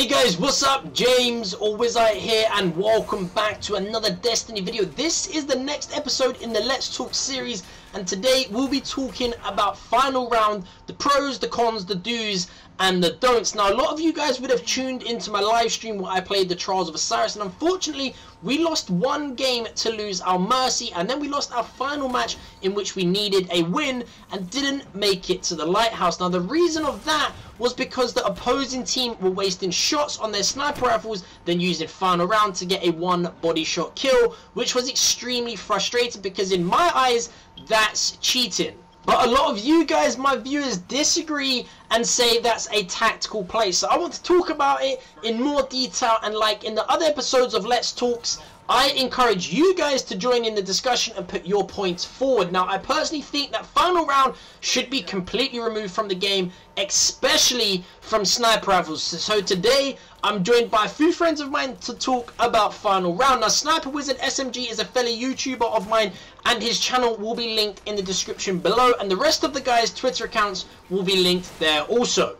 Hey guys, what's up? James or Wizzite here and welcome back to another Destiny video. This is the next episode in the Let's Talk series and today we'll be talking about final round, the pros, the cons, the do's and the don'ts. Now a lot of you guys would have tuned into my live stream where I played the Trials of Osiris and unfortunately we lost one game to lose our Mercy and then we lost our final match in which we needed a win and didn't make it to the Lighthouse. Now the reason of that was because the opposing team were wasting shots on their sniper rifles then using final round to get a one body shot kill which was extremely frustrating because in my eyes that's cheating. But a lot of you guys, my viewers, disagree and say that's a tactical play. So I want to talk about it in more detail and like in the other episodes of Let's Talks, I encourage you guys to join in the discussion and put your points forward. Now, I personally think that final round should be completely removed from the game, especially from sniper rifles. So today, I'm joined by a few friends of mine to talk about final round. Now, Sniper Wizard SMG is a fellow YouTuber of mine, and his channel will be linked in the description below, and the rest of the guys' Twitter accounts will be linked there also.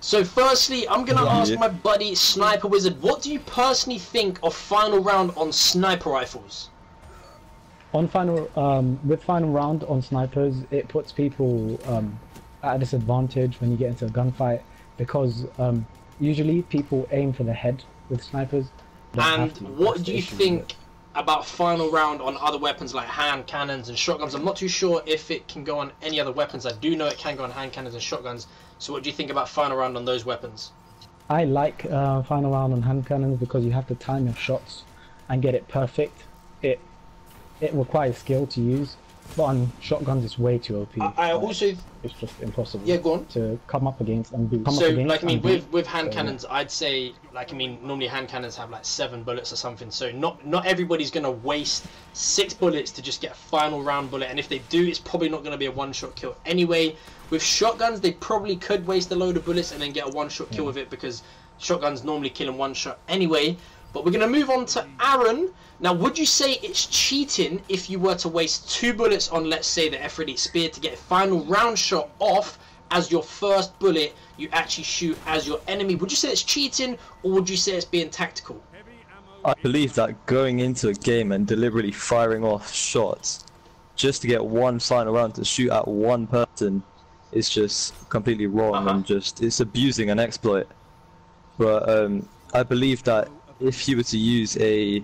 So firstly, I'm going to ask my buddy Sniper Wizard, what do you personally think of final round on sniper rifles? On final, um, with final round on snipers, it puts people um, at a disadvantage when you get into a gunfight because um, usually people aim for the head with snipers. And what do you think about final round on other weapons like hand cannons and shotguns? I'm not too sure if it can go on any other weapons. I do know it can go on hand cannons and shotguns. So what do you think about final round on those weapons? I like uh, final round on hand cannons because you have to time your shots and get it perfect. It it requires skill to use, but on shotguns it's way too OP. I, I also it's just impossible. Yeah, go on. To come up against and be. so like I mean, with with hand cannons, I'd say like I mean, normally hand cannons have like seven bullets or something. So not not everybody's gonna waste six bullets to just get a final round bullet, and if they do, it's probably not gonna be a one shot kill anyway. With shotguns, they probably could waste a load of bullets and then get a one shot kill yeah. with it because shotguns normally kill in one shot anyway. But we're going to move on to Aaron. Now, would you say it's cheating if you were to waste two bullets on, let's say, the Efrideet's Spear to get a final round shot off as your first bullet you actually shoot as your enemy? Would you say it's cheating or would you say it's being tactical? I believe that going into a game and deliberately firing off shots just to get one final round to shoot at one person is just completely wrong uh -huh. and just it's abusing an exploit. But um, I believe that if you were to use a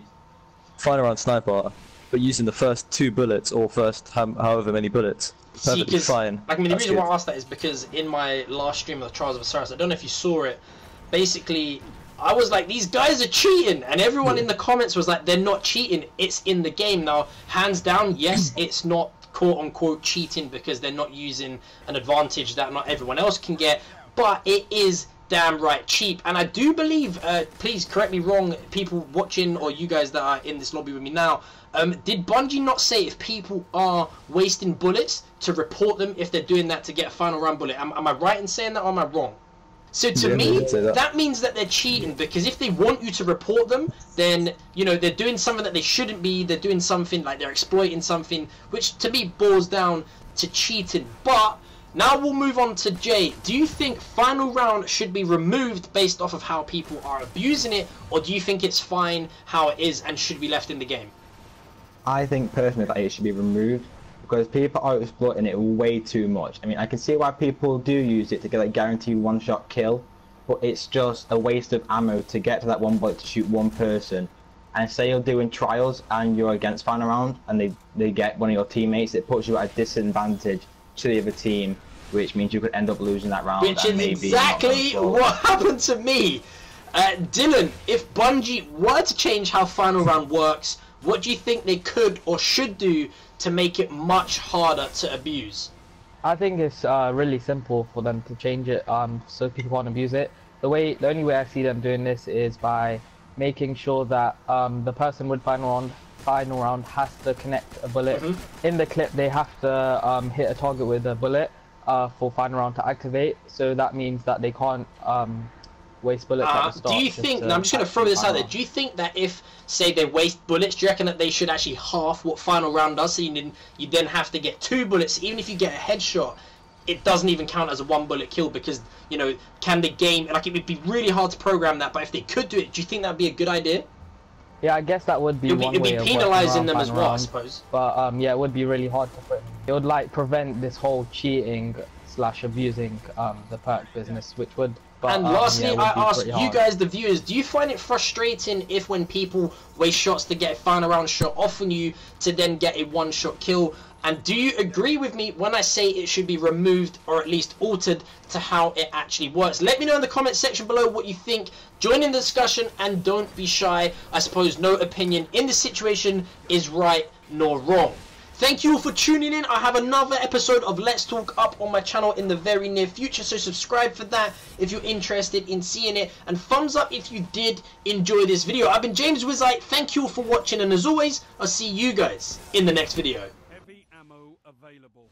final round sniper, but using the first two bullets or first however many bullets, perfectly See, fine. Like, I mean, the reason good. why I asked that is because in my last stream of the Trials of Osiris, I don't know if you saw it. Basically, I was like, these guys are cheating, and everyone in the comments was like, they're not cheating. It's in the game now. Hands down, yes, it's not quote unquote cheating because they're not using an advantage that not everyone else can get, but it is damn right cheap. And I do believe, uh, please correct me wrong, people watching or you guys that are in this lobby with me now, um, did Bungie not say if people are wasting bullets to report them if they're doing that to get a final round bullet? Am, am I right in saying that or am I wrong? So to yeah, me, that. that. means that they're cheating because if they want you to report them, then you know they're doing something that they shouldn't be. They're doing something like they're exploiting something, which to me boils down to cheating. But now we'll move on to Jay. Do you think final round should be removed based off of how people are abusing it, or do you think it's fine how it is and should be left in the game? I think personally that it should be removed because people are exploiting it way too much. I mean, I can see why people do use it to get a guaranteed one-shot kill, but it's just a waste of ammo to get to that one bullet to shoot one person. And say you're doing trials and you're against final round and they, they get one of your teammates, it puts you at a disadvantage to the other team, which means you could end up losing that round. Which is exactly what happened to me. Uh, Dylan, if Bungie were to change how final round works, what do you think they could or should do to make it much harder to abuse? I think it's uh, really simple for them to change it um, so people can't abuse it. The way, the only way I see them doing this is by making sure that um, the person with final round final round has to connect a bullet. Mm -hmm. In the clip, they have to um, hit a target with a bullet uh, for final round to activate. So that means that they can't um, waste bullets uh, at the start. Do you think? now I'm just going to throw this out there. Do you think that if, say, they waste bullets, do you reckon that they should actually half what final round does? So you, you then have to get two bullets, even if you get a headshot. it doesn't even count as a one bullet kill because you know can the game like it would be really hard to program that but if they could do it do you think that'd be a good idea Yeah, I guess that would be it'd be, one it'd way be of penalizing them as well i suppose But um, yeah, it would be really hard to put. It would like prevent this whole cheating slash abusing um the perk business, which would. But, and um, lastly, yeah, I ask you guys, the viewers, do you find it frustrating if when people waste shots to get a final round shot off on you to then get a one shot kill? And do you agree with me when I say it should be removed or at least altered to how it actually works? Let me know in the comment section below what you think. Join in the discussion and don't be shy. I suppose no opinion in this situation is right nor wrong. Thank you all for tuning in. I have another episode of Let's Talk up on my channel in the very near future, so subscribe for that if you're interested in seeing it, and thumbs up if you did enjoy this video. I've been James Wizzite. Thank you all for watching, and as always, I'll see you guys in the next video. Heavy ammo available.